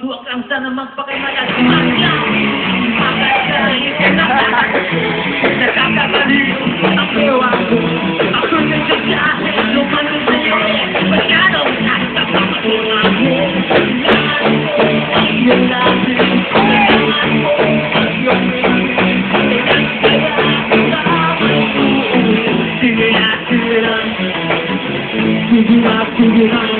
Huwag kang sana magpakimalas Magla Magagay Nakakabaliw Ang ewa ko Ako nagsasahe Lumano sa'yo Masyado Nasa pamatunga mo Kailangan ko Ang iyong labi Kailangan ko Ang iyong ngiti Kailangan